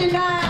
59.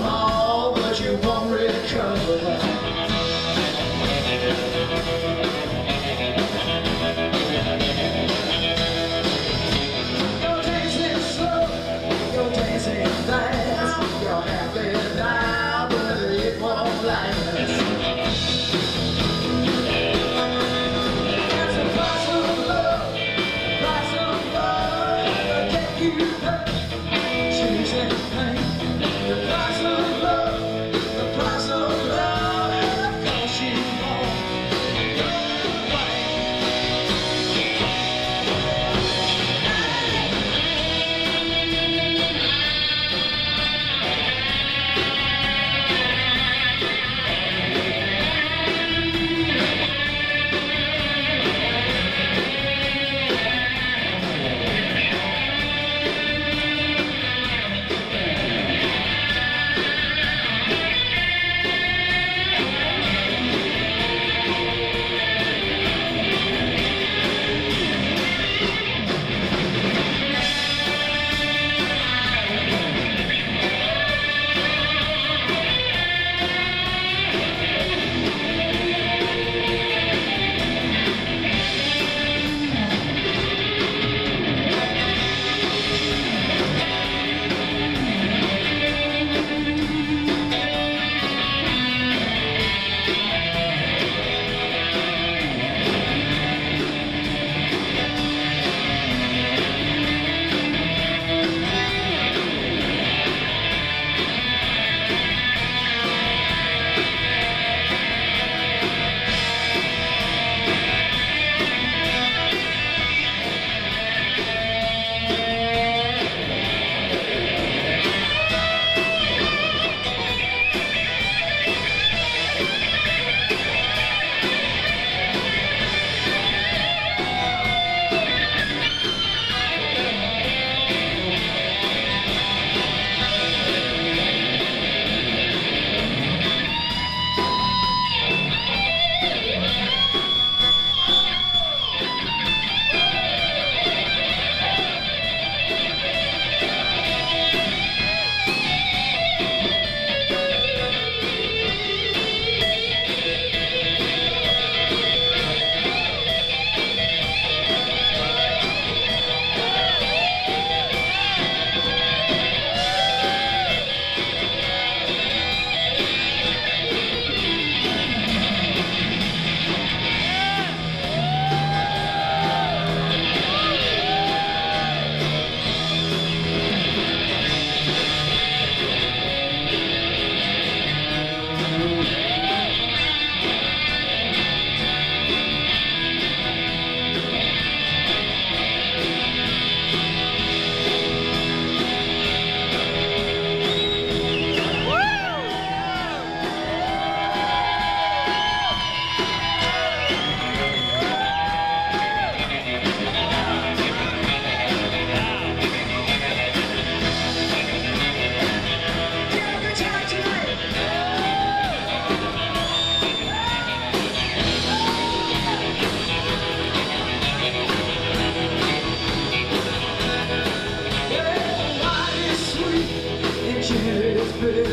fit.